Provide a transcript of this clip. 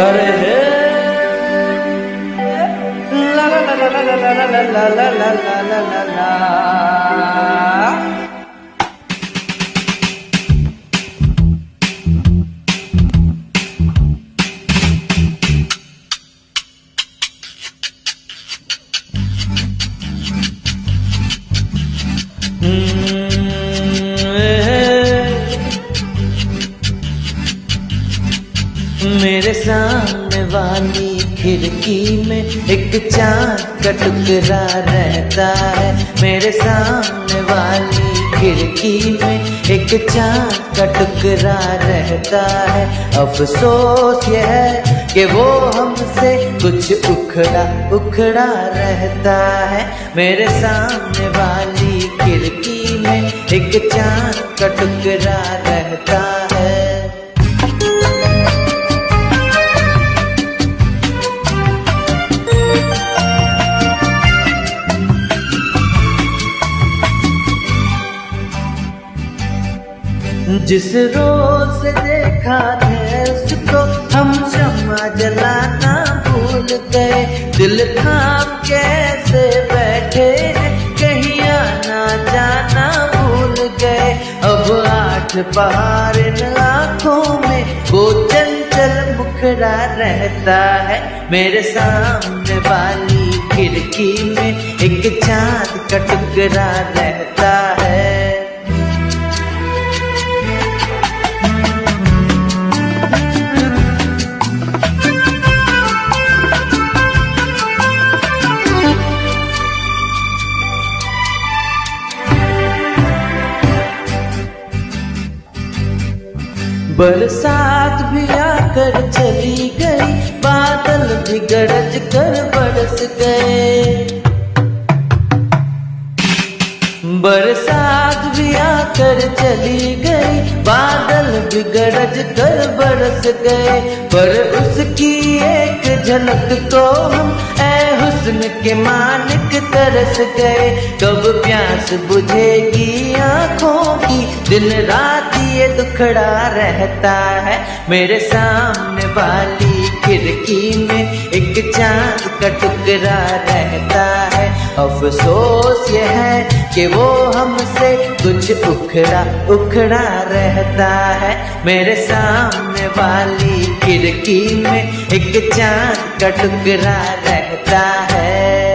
अरे la la la la la la la la la la la la la मेरे सामने वाली खिड़की में एक चाँद का टुकड़ा रहता है। मेरे सामने वाली खिड़की में एक चाँद का टुकड़ा रहता है। अफसोस ये है कि वो हमसे कुछ उखड़ा उखड़ा रहता है। मेरे सामने वाली खिड़की में एक चाँद का टुकड़ा रहता है जिस रोज देखा है, उसको हम क्षमा जलाना भूल गए। दिल थाम कैसे बैठे कहीं आना जाना भूल गए। अब आठ पहाड़ इन आँखों में, वो चंचल मुखड़ा रहता है। मेरे सामने वाली खिड़की में एक चाँद का टुकड़ा रहता है। बरसात भी आकर चली गई, बादल भी गरज कर बरस गए। बरसात भी आकर चली गई, बादल भी गरज कर बरस गए। पर उसकी एक झलक को हम ऐ हुस्न के मालिक तरस गए। कब प्यास बुझेगी आँखों की? दिन रात ये दुखड़ा रहता है मेरे सामने वाली। खिड़की में एक चाँद का टुकड़ा रहता है। अफसोस ये है कि वो हमसे कुछ उखड़ा उखड़ा रहता है। मेरे सामने वाली खिड़की में एक चाँद का टुकड़ा रहता है।